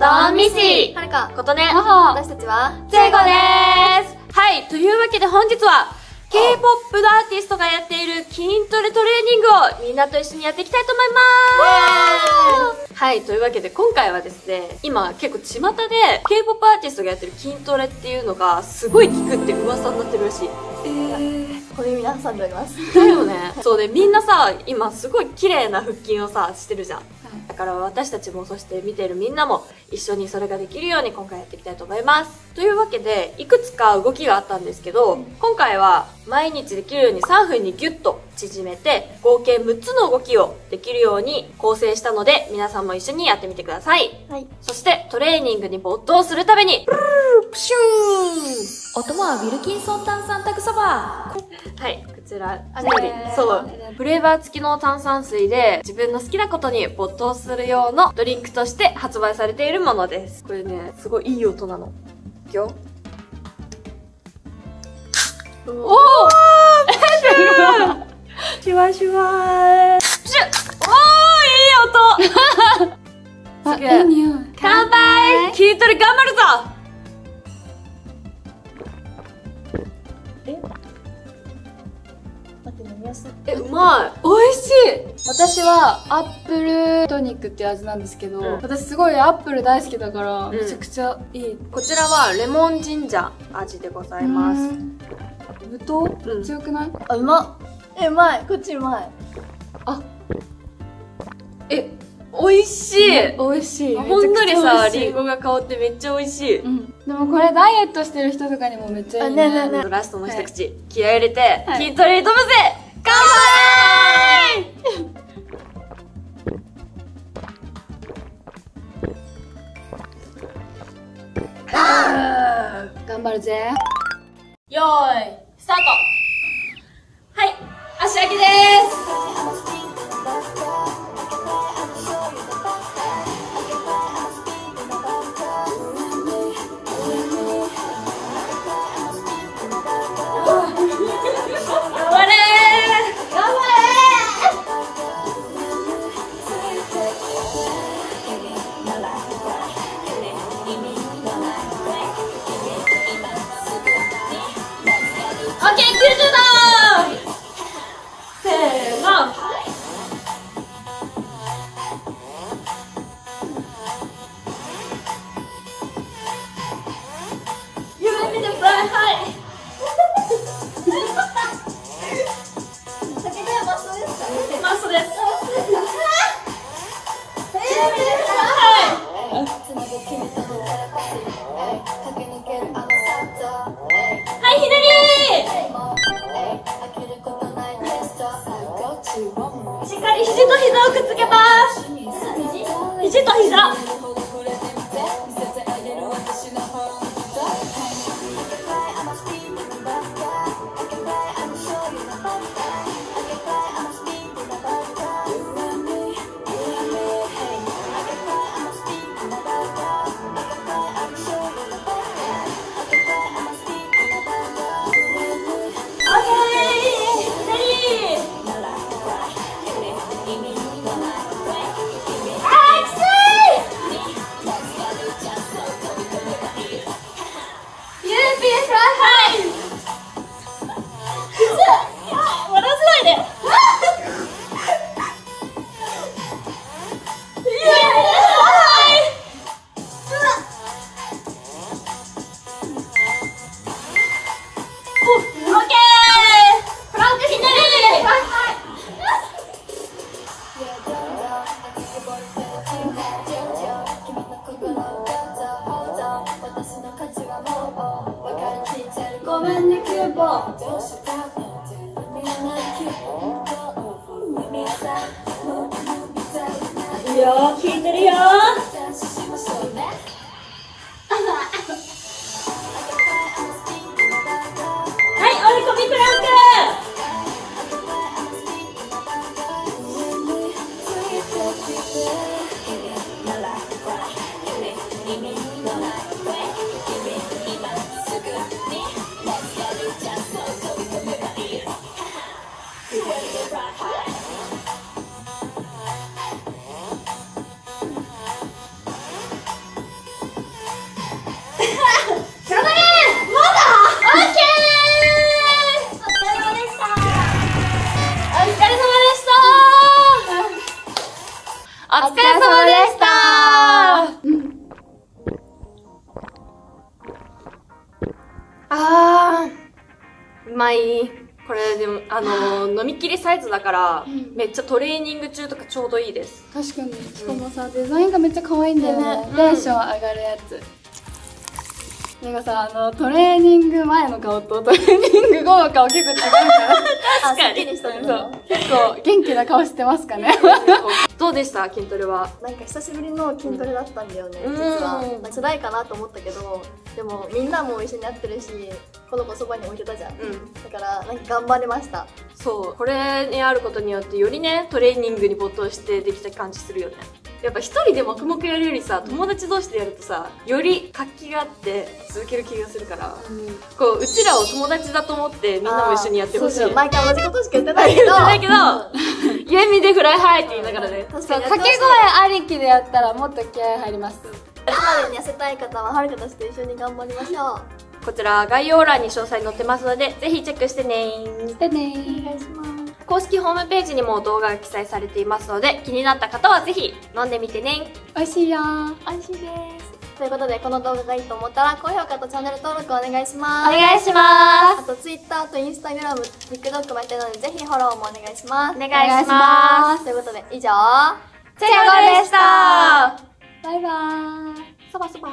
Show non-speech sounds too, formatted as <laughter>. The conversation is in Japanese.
ドンミシはるか。ーことね、あ私たちはジェイコです。はい、というわけで本日は、K-POP アーティストがやっている筋トレトレーニングをみんなと一緒にやっていきたいと思います。はい、というわけで今回はですね、今結構巷で K-POP アーティストがやってる筋トレっていうのがすごい効くって噂になってるらしい。小耳に挟んでおります。だよね。そうで、みんなさ、今すごい綺麗な腹筋をさ、してるじゃん。だから私たちもそして見てるみんなも一緒にそれができるように今回やっていきたいと思います。というわけで、いくつか動きがあったんですけど、今回は毎日できるように3分にギュッと縮めて、合計6つの動きをできるように構成したので、皆さんも一緒にやってみてください。はい。そしてトレーニングに没頭するために、プシューン。お供はウィルキンソン炭酸タクそば。はい、こちら、あ一人れ、そう、フレーバー付きの炭酸水で自分の好きなことに没頭する用のドリンクとして発売されているものです。これね、すごいいい音なの。いくよ。おおシュワシュワー。<laughs> シュおーいい音。あ、<laughs> すげえ美味しい。私はアップルトニックっていう味なんですけど、うん。私すごいアップル大好きだから、ん。めちゃくちゃいい。こちらはレモンジンジャー味でございます。無糖、うん。強くない？あうまっ。えうまい。こっちうまい。え、美味しい、美味しい。ほんのりさ、くちゃ美味しい。リンゴが香ってめっちゃ美味しい。うん。でもこれダイエットしてる人とかにもめっちゃいいね。あねえねラストの一口、気合い入れて、はい。筋トレに飛ぶぜ乾。杯スタートかマストです、しっかり肘と膝をくっつけます。肘と膝。ごめんねキ疲れ様でした。でしたあうまい。これでもあの飲み切りサイズだから、めっちゃトレーニング中とかちょうどいいです。確かに。しかもさ、うん、デザインがめっちゃ可愛いんだよね、テンション上がるやつ。なんかさあのトレーニング前の顔とトレーニング後の顔結構違うから <laughs> あ、すっきりしたけど。そう結構元気な顔してますかねどうでした？筋トレは。なんか久しぶりの筋トレだったんだよね、うん実は。まあ辛いかなと思ったけど、でもみんなも一緒にやってるし、この子そばに置いてたじゃん。うん。だから、なんか頑張れました。そう。これにあることによって、よりね、トレーニングに没頭してできた感じするよね。やっぱ一人で黙々やるよりさ、友達同士でやるとさ、より活気があって続ける気がするから、こう、うちらを友達だと思ってみんなも一緒にやってほしい。毎回同じことしか言ってないけど。言ってないけど、家見でフライハイって言いながらね。確そうかに掛け声ありきでやったらもっと気合入りますこれまでに痩せたい方ははるかたちと一緒に頑張りましょう。こちら概要欄に詳細載ってますので、ぜひチェックしてねでねお願いします。公式ホームページにも動画が記載されていますので、気になった方はぜひ飲んでみてね。美味しいよ安心です。ということで、この動画がいいと思ったら、高評価とチャンネル登録お願いします。お願いしまあと、Twitter と Instagram、TikTok もやってるので、ぜひフォローもお願いします。す。お願いします。ということで、以上、チェアゴでしたバイバーイそばそば